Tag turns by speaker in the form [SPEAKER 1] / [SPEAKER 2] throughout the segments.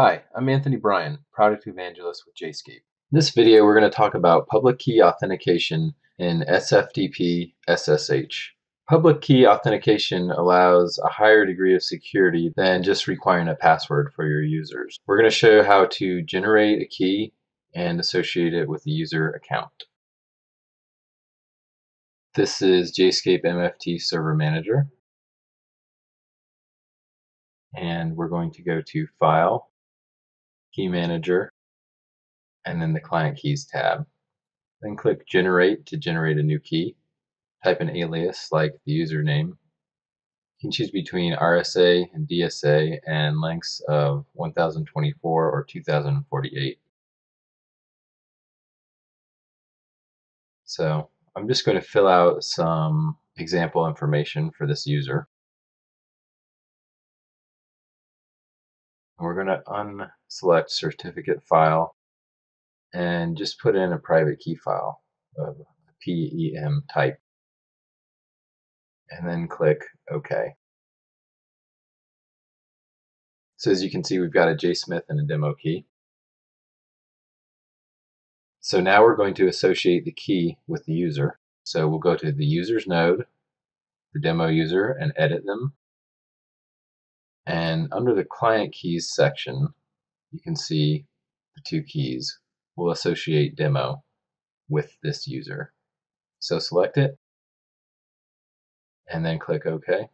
[SPEAKER 1] Hi, I'm Anthony Bryan, Product Evangelist with Jscape. In this video, we're going to talk about public key authentication in SFTP SSH. Public key authentication allows a higher degree of security than just requiring a password for your users. We're going to show how to generate a key and associate it with the user account. This is Jscape MFT Server Manager. And we're going to go to File, Key Manager, and then the Client Keys tab. Then click Generate to generate a new key. Type an alias like the username. You can choose between RSA and DSA and lengths of 1024 or 2048. So I'm just going to fill out some example information for this user. We're going to unselect certificate file and just put in a private key file of PEM type. And then click OK. So as you can see, we've got a JSmith and a demo key. So now we're going to associate the key with the user. So we'll go to the users node, the demo user, and edit them. And under the client keys section, you can see the two keys will associate demo with this user. So select it and then click OK.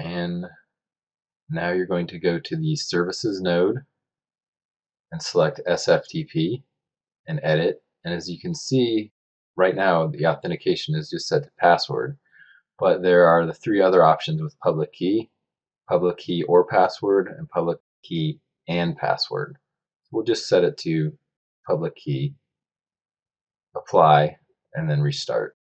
[SPEAKER 1] And now you're going to go to the services node and select SFTP and edit. And as you can see, right now the authentication is just set to password, but there are the three other options with public key, public key or password, and public key and password. We'll just set it to public key, apply, and then restart.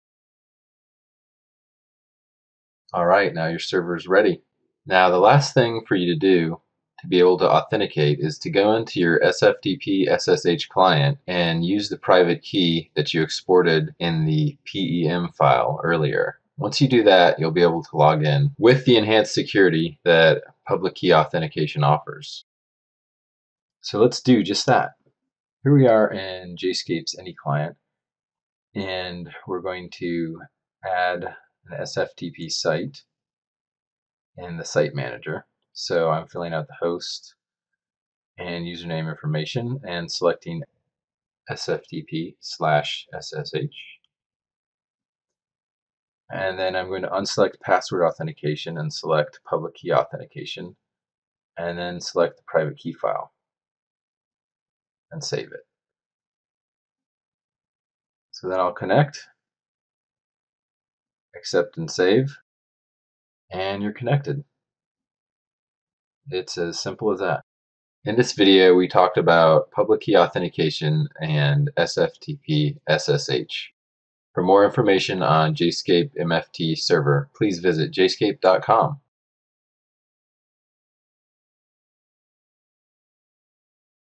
[SPEAKER 1] All right, now your server is ready. Now the last thing for you to do to be able to authenticate is to go into your SFTP SSH client and use the private key that you exported in the PEM file earlier. Once you do that, you'll be able to log in with the enhanced security that public key authentication offers. So let's do just that. Here we are in Jscape's AnyClient, and we're going to add an SFTP site in the site manager. So I'm filling out the host and username information and selecting SFTP slash SSH. And then I'm going to unselect password authentication and select public key authentication and then select the private key file and save it. So then I'll connect, accept and save, and you're connected. It's as simple as that. In this video, we talked about public key authentication and SFTP SSH. For more information on Jscape MFT server, please visit jscape.com.